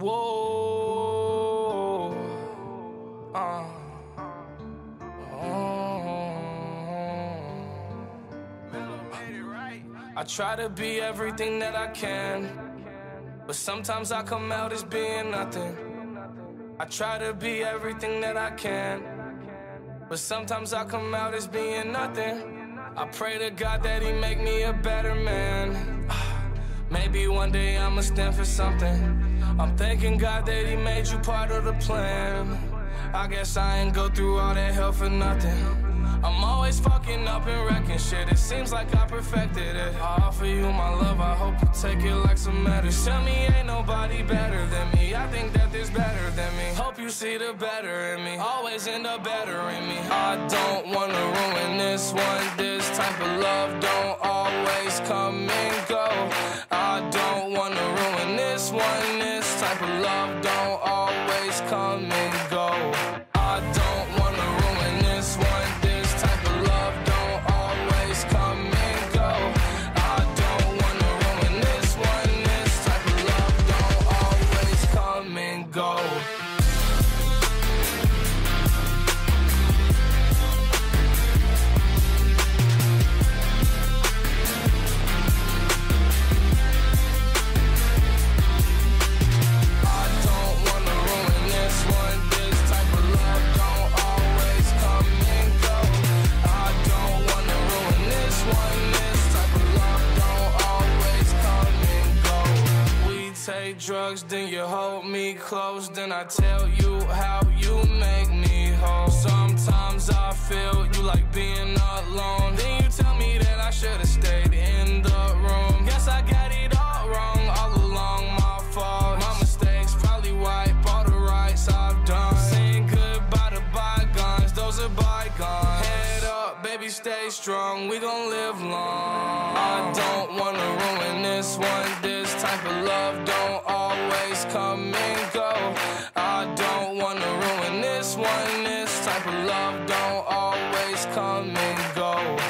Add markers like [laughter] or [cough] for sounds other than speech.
Whoa. Uh. I try to be everything that I can, but sometimes I come out as being nothing. I try to be everything that I can, but sometimes I come out as being nothing. I pray to God that He make me a better man. [sighs] Maybe one day I'ma stand for something. I'm thanking God that He made you part of the plan. I guess I ain't go through all that hell for nothing. I'm always fucking up and wrecking shit. It seems like I perfected it. I offer you my love, I hope you take it like some medicine. Tell me ain't nobody better than me. I think that there's better than me. Hope you see the better in me. Always end up better in me. I don't wanna ruin this one. This type of love don't always come and go. Come and go. Take drugs, then you hold me close, then I tell you how you make me whole. Sometimes stay strong. We gon' live long. I don't wanna ruin this one. This type of love don't always come and go. I don't wanna ruin this one. This type of love don't always come and go.